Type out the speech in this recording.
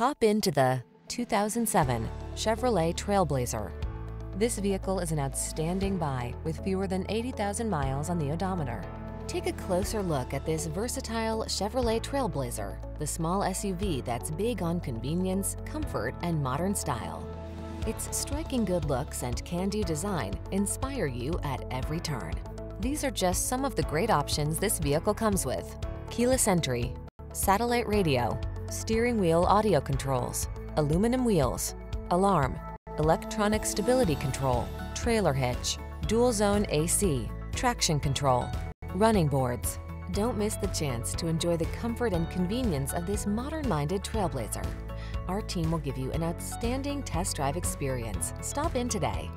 Hop into the 2007 Chevrolet Trailblazer. This vehicle is an outstanding buy with fewer than 80,000 miles on the odometer. Take a closer look at this versatile Chevrolet Trailblazer, the small SUV that's big on convenience, comfort, and modern style. Its striking good looks and can-do design inspire you at every turn. These are just some of the great options this vehicle comes with. Keyless entry, satellite radio, steering wheel audio controls, aluminum wheels, alarm, electronic stability control, trailer hitch, dual zone AC, traction control, running boards. Don't miss the chance to enjoy the comfort and convenience of this modern-minded Trailblazer. Our team will give you an outstanding test drive experience. Stop in today.